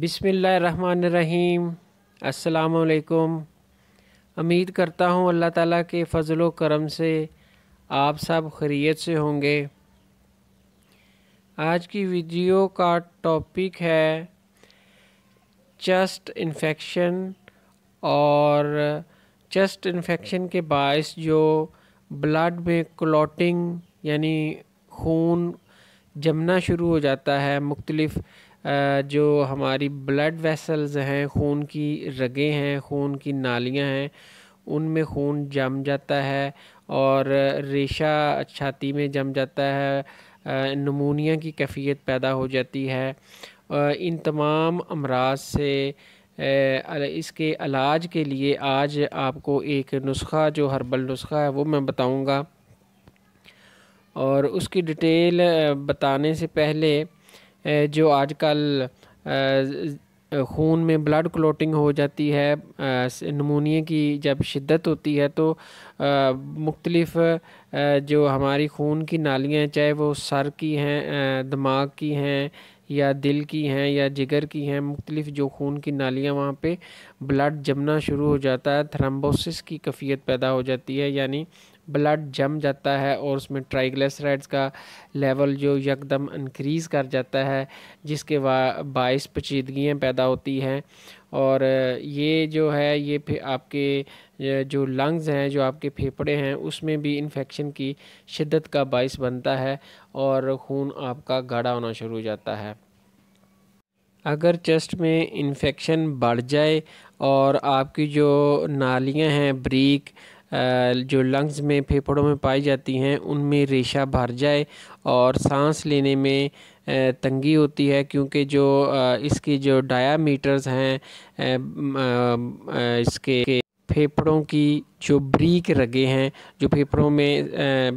بسم اللہ الرحمن الرحیم۔ السلام علیکم۔ امید کرتا ہوں اللہ تعالیٰ کے فضل و کرم سے آپ سب خیریت سے ہوں گے۔ آج کی ویڈیو کا ٹاپک ہے چسٹ انفیکشن اور چسٹ انفیکشن کے باعث جو بلڈ میں کلوٹنگ یعنی خون جمنا شروع ہو جاتا ہے، مختلف جو ہماری بلڈ ویسلز ہیں، خون کی رگیں ہیں، خون کی نالیاں ہیں، ان میں خون جم جاتا ہے اور ریشہ چھاتی میں جم جاتا ہے نمونیا کی کیفیت پیدا ہو جاتی ہے۔ ان تمام امراض سے اس کے علاج کے لیے آج آپ کو ایک نسخہ، جو ہربل نسخہ ہے، وہ میں بتاؤں گا۔ اور اس کی ڈیٹیل بتانے سے پہلے جو آج کل خون میں بلڈ کلوٹنگ ہو جاتی ہے نمونیے کی جب شدت ہوتی ہے تو مختلف جو ہماری خون کی نالیاں چاہے وہ سر کی ہیں دماغ کی ہیں یا دل کی ہیں یا جگر کی ہیں، مختلف جو خون کی نالیاں وہاں پہ بلڈ جمنا شروع ہو جاتا ہے تھرمبوسس کی کفیت پیدا ہو جاتی ہے یعنی بلڈ جم جاتا ہے اور اس میں ٹرائیگلیسرائڈز کا لیول جو یکدم انکریز کر جاتا ہے، جس کے باعث پچیدگیاں پیدا ہوتی ہیں۔ اور یہ جو ہے، یہ پھر آپ کے، جو لنگز ہیں، جو آپ کے پھیپڑے ہیں، اس میں بھی انفیکشن کی شدت کا باعث بنتا ہے اور خون آپ کا گاڑا ہونا شروع ہو جاتا ہے۔ اگر چسٹ میں انفیکشن بڑھ جائے اور آپ کی جو نالیاں ہیں، بریک جو لنگز میں پھیپڑوں میں پائی جاتی ہیں، ان میں ریشہ بھر جائے اور سانس لینے میں تنگی ہوتی ہے کیونکہ جو اس کی جو ڈایا میٹرز ہیں اس کے پھیپڑوں کی جو بریک رگیں ہیں، جو پھیپڑوں میں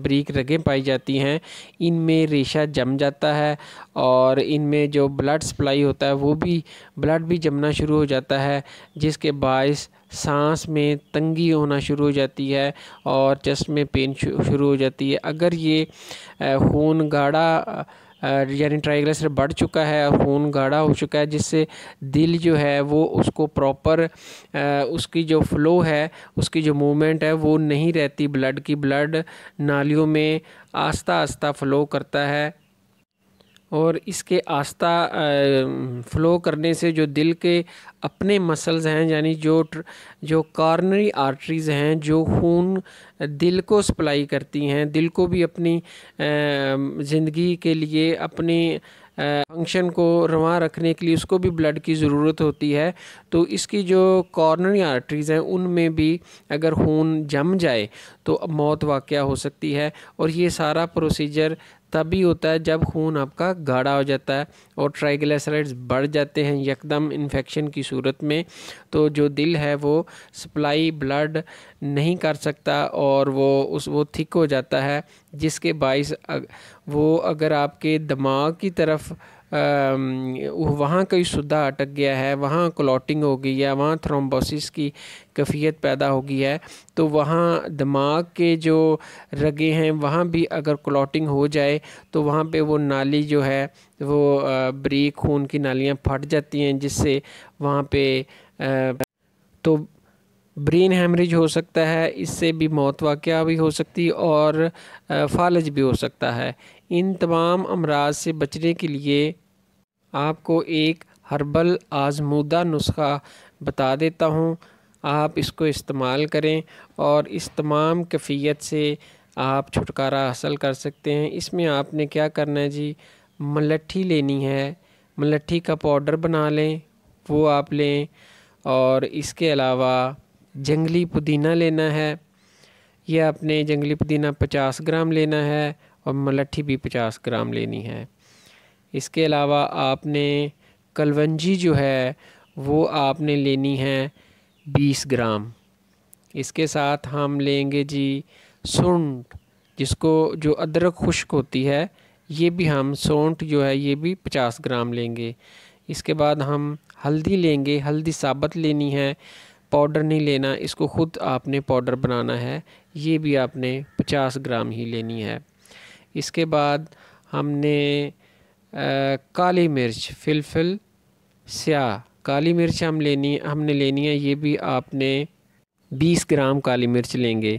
بریک رگیں پائی جاتی ہیں، ان میں ریشہ جم جاتا ہے اور ان میں جو بلڈ سپلائی ہوتا ہے، وہ بھی بلڈ بھی جمنا شروع ہو جاتا ہے، جس کے باعث سانس میں تنگی ہونا شروع ہو جاتی ہے اور چسٹ میں پین شروع ہو جاتی ہے۔ اگر یہ خون گاڑھا یعنی ٹرائیگلیسر بڑھ چکا ہے، خون گاڑھا ہو چکا ہے، جس سے دل جو ہے وہ اس کو پراپر اس کی جو فلو ہے، اس کی جو موومنٹ ہے، وہ نہیں رہتی۔ بلڈ کی بلڈ نالیوں میں آہستہ آہستہ فلو کرتا ہے۔ اور اس کے آستہ فلو کرنے سے جو دل کے اپنے مسلز ہیں یعنی جو جو کارنری آرٹریز ہیں، جو خون دل کو سپلائی کرتی ہیں، دل کو بھی اپنی زندگی کے لیے، اپنی فنکشن کو رواں رکھنے کے لیے اس کو بھی بلڈ کی ضرورت ہوتی ہے۔ تو اس کی جو کارنری آرٹریز ہیں، ان میں بھی اگر خون جم جائے تو موت واقعہ ہو سکتی ہے۔ اور یہ سارا پروسیجر تبھی ہوتا ہے جب خون آپ کا گاڑھا ہو جاتا ہے اور ٹرائیگلیسرائڈز بڑھ جاتے ہیں یکدم انفیکشن کی صورت میں، تو جو دل ہے وہ سپلائی بلڈ نہیں کر سکتا اور وہ اس، وہ تھک ہو جاتا ہے، جس کے باعث وہ اگر آپ کے دماغ کی طرف وہاں کوئی سدھا اٹک گیا ہے، وہاں کلوٹنگ ہو گئی ہے، وہاں تھرومبوسس کی کفیت پیدا ہو گئی ہے۔ تو وہاں دماغ کے جو رگے ہیں، وہاں بھی اگر کلوٹنگ ہو جائے تو وہاں پہ وہ نالی جو ہے، وہ بریک خون کی نالیاں پھٹ جاتی ہیں، جس سے وہاں پہ تو برین ہیمریج ہو سکتا ہے، اس سے بھی موت واقعہ بھی ہو سکتی اور فالج بھی ہو سکتا ہے۔ ان تمام امراض سے بچنے کے لیے آپ کو ایک ہربل آزمودہ نسخہ بتا دیتا ہوں۔ آپ اس کو استعمال کریں اور اس تمام کفیت سے آپ چھٹکارا حاصل کر سکتے ہیں۔ اس میں آپ نے کیا کرنا ہے جی؟ ملٹھی لینی ہے۔ ملٹھی کا پاؤڈر بنا لیں، وہ آپ لیں اور اس کے علاوہ جنگلی پودینہ لینا ہے یہ اپنے جنگلی پودینہ پچاس گرام لینا ہے اور ملٹھی بھی پچاس گرام لینی ہے۔ اس کے علاوہ آپ نے کلونجی جو ہے، وہ آپ نے لینی ہے بیس گرام۔ اس کے ساتھ ہم لیں گے جی سونٹ، جس کو جو ادرک خشک ہوتی ہے، یہ بھی ہم سونٹ جو ہے، یہ بھی پچاس گرام لیں گے۔ اس کے بعد ہم ہلدی لیں گے، ہلدی ثابت لینی ہے۔ پاؤڈر نہیں لینا، اس کو خود آپ نے پاؤڈر بنانا ہے، یہ بھی آپ نے پچاس گرام ہی لینی ہے۔ اس کے بعد ہم نے کالی مرچ، فلفل، سیاہ، کالی مرچ ہم لینی، ہم نے لینی ہے، یہ بھی آپ نے بیس گرام کالی مرچ لیں گے۔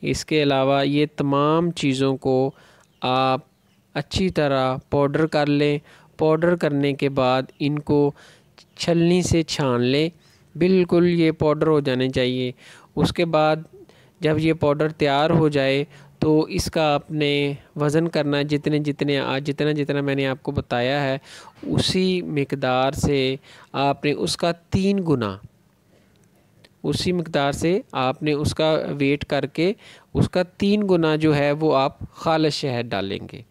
اس کے علاوہ یہ تمام چیزوں کو آپ اچھی طرح پاؤڈر کر لیں۔ پاؤڈر کرنے کے بعد ان کو چھلنی سے چھان لیں۔ بالکل یہ پاؤڈر ہو جانے چاہیے۔ اس کے بعد جب یہ پاؤڈر تیار ہو جائے تو اس کا آپ نے وزن کرنا جتنے جتنے جتنا جتنا میں نے آپ کو بتایا ہے، اسی مقدار سے آپ نے اس کا تین گنا، اسی مقدار سے آپ نے اس کا ویٹ کر کے اس کا تین گنا جو ہے وہ آپ خالص شہد ڈالیں گے۔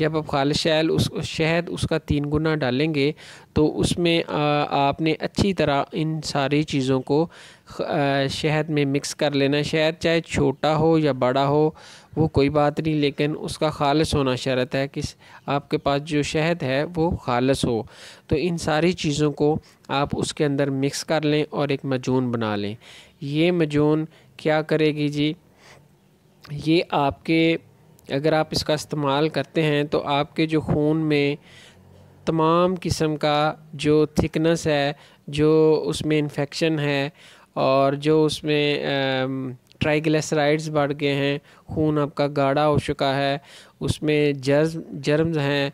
جب آپ خالص شہد اس شہد اس کا تین گنا ڈالیں گے تو اس میں آپ نے اچھی طرح ان ساری چیزوں کو شہد میں مکس کر لینا شہد چاہے چھوٹا ہو یا بڑا ہو، وہ کوئی بات نہیں، لیکن اس کا خالص ہونا شرط ہے کہ آپ کے پاس جو شہد ہے وہ خالص ہو۔ تو ان ساری چیزوں کو آپ اس کے اندر مکس کر لیں اور ایک مجون بنا لیں۔ یہ مجون کیا کرے گی جی؟ یہ آپ کے اگر آپ اس کا استعمال کرتے ہیں تو آپ کے جو خون میں تمام قسم کا جو تھکنس ہے، جو اس میں انفیکشن ہے اور جو اس میں ٹرائیگلیسرائڈز بڑھ گئے ہیں، خون آپ کا گاڑھا ہو چکا ہے، اس میں جرم جرمز ہیں،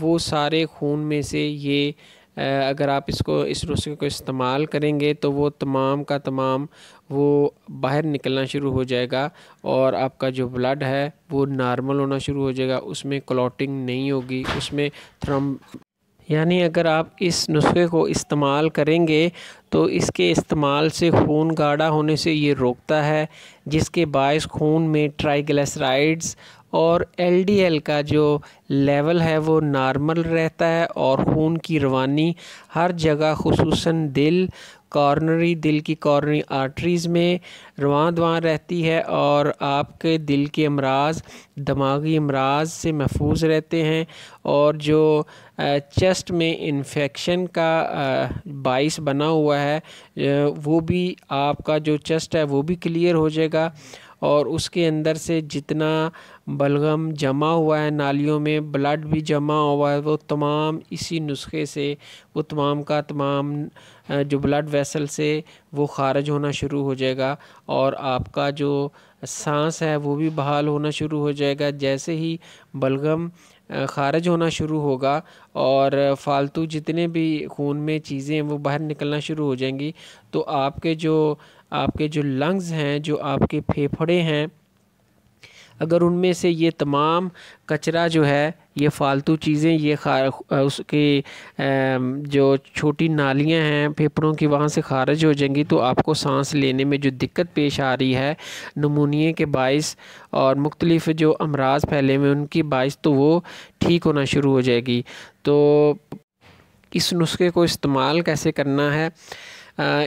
وہ سارے خون میں سے یہ اگر آپ اس کو، اس نسخے کو استعمال کریں گے تو وہ تمام کا تمام وہ باہر نکلنا شروع ہو جائے گا اور آپ کا جو بلڈ ہے وہ نارمل ہونا شروع ہو جائے گا، اس میں کلوٹنگ نہیں ہوگی، اس میں تھرم۔ یعنی اگر آپ اس نسخے کو استعمال کریں گے تو اس کے استعمال سے خون گاڑھا ہونے سے یہ روکتا ہے، جس کے باعث خون میں ٹرائیگلیسرائڈز اور ایل ڈی ایل کا جو لیول ہے وہ نارمل رہتا ہے اور خون کی روانی ہر جگہ خصوصاً دل کارنری دل کی کارنری آرٹریز میں رواں دواں رہتی ہے اور آپ کے دل کے امراض، دماغی امراض سے محفوظ رہتے ہیں اور جو چیسٹ میں انفیکشن کا باعث بنا ہوا ہے وہ بھی آپ کا جو چیسٹ ہے وہ بھی کلیئر ہو جائے گا اور اس کے اندر سے جتنا بلغم جمع ہوا ہے، نالیوں میں بلڈ بھی جمع ہوا ہے۔ وہ تمام اسی نسخے سے، وہ تمام کا تمام جو بلڈ ویسل سے وہ خارج ہونا شروع ہو جائے گا۔ اور آپ کا جو سانس ہے، وہ بھی بحال ہونا شروع ہو جائے گا۔ جیسے ہی بلغم خارج ہونا شروع ہوگا اور فالتو جتنے بھی خون میں چیزیں ہیں، وہ باہر نکلنا شروع ہو جائیں گی۔ تو آپ کے جو، آپ کے جو لنگز ہیں، جو آپ کے پھیپھڑے ہیں اگر ان میں سے یہ تمام کچرا جو ہے، یہ فالتو چیزیں، یہ اس کی جو چھوٹی نالیاں ہیں، پھیپھڑوں کی، وہاں سے خارج ہو جائیں گی، تو آپ کو سانس لینے میں جو دقت پیش آ رہی ہے نمونیے کے باعث اور مختلف جو امراض پھیلے ہوئے ان کی باعث تو وہ ٹھیک ہونا شروع ہو جائے گی۔ تو اس نسخے کو استعمال کیسے کرنا ہے؟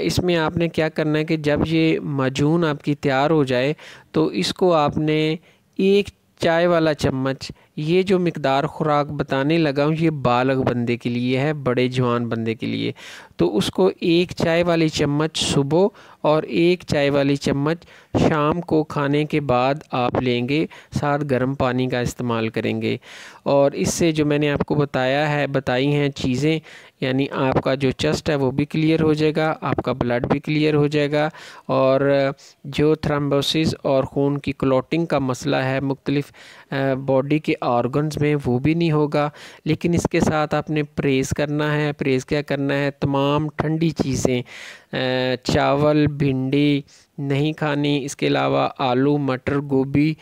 اس میں آپ نے کیا کرنا ہے کہ جب یہ مجون آپ کی تیار ہو جائے، تو اس کو آپ نے ایک چائے والا چمچ یہ جو مقدار خوراک بتانے لگا ہوں، یہ بالغ بندے کے لیے ہے، بڑے جوان بندے کے لیے۔ تو اس کو ایک چائے والی چمچ صبح اور ایک چائے والی چمچ شام کو کھانے کے بعد آپ لیں گے، ساتھ گرم پانی کا استعمال کریں گے۔ اور اس سے جو میں نے آپ کو بتایا ہے، بتائی ہیں چیزیں یعنی آپ کا جو چسٹ ہے وہ بھی کلیئر ہو جائے گا، آپ کا بلڈ بھی کلیئر ہو جائے گا۔ اور جو تھرمبوسز اور خون کی کلوٹنگ کا مسئلہ ہے، مختلف باڈی کے آرگنز میں وہ بھی نہیں ہوگا۔ لیکن اس کے ساتھ آپ نے پریز کرنا ہے۔ پریز کیا کرنا ہے؟ تمام ٹھنڈی چیزیں۔ چاول، بھنڈی نہیں کھانی۔ اس کے علاوہ آلو، مٹر، گوبھی،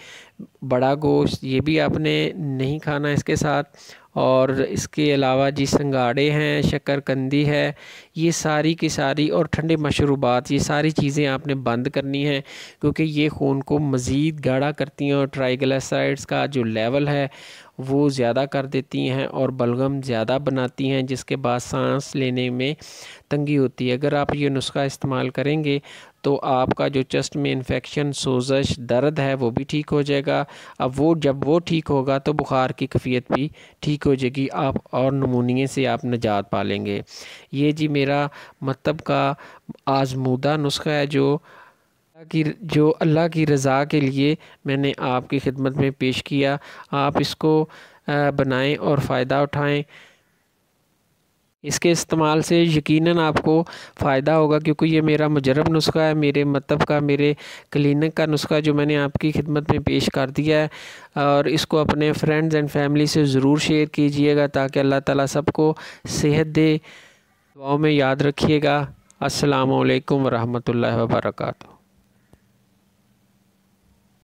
بڑا گوشت، یہ بھی آپ نے نہیں کھانا اس کے ساتھ۔ اور اس کے علاوہ جی سنگاڑے ہیں شکر کندی ہے، یہ ساری کی ساری اور ٹھنڈے مشروبات، یہ ساری چیزیں آپ نے بند کرنی ہیں کیونکہ یہ خون کو مزید گاڑھا کرتی ہیں اور ٹرائیگلاسائڈس کا جو لیول ہے وہ زیادہ کر دیتی ہیں اور بلغم زیادہ بناتی ہیں، جس کے بعد سانس لینے میں تنگی ہوتی ہے۔ اگر آپ یہ نسخہ استعمال کریں گے تو آپ کا جو چسٹ میں انفیکشن سوزش، درد ہے، وہ بھی ٹھیک ہو جائے گا۔ اب وہ جب وہ ٹھیک ہوگا تو بخار کی کفیت بھی ٹھیک ہو جائے گی۔ آپ اور نمونیے سے آپ نجات پالیں گے۔ یہ جی میرا مطلب کا آزمودہ نسخہ ہے جو کی، جو اللہ کی رضا کے لیے میں نے آپ کی خدمت میں پیش کیا۔ آپ اس کو بنائیں اور فائدہ اٹھائیں۔ اس کے استعمال سے یقیناً آپ کو فائدہ ہوگا کیونکہ یہ میرا مجرب نسخہ ہے، میرے مطلب کا، میرے کلینک کا نسخہ جو میں نے آپ کی خدمت میں پیش کر دیا ہے۔ اور اس کو اپنے فرینڈز اینڈ فیملی سے ضرور شیئر کیجیے گا تاکہ اللہ تعالیٰ سب کو صحت دے۔ دعاؤں میں یاد رکھیے گا۔ السلام علیکم ورحمۃ اللہ وبرکاتہ۔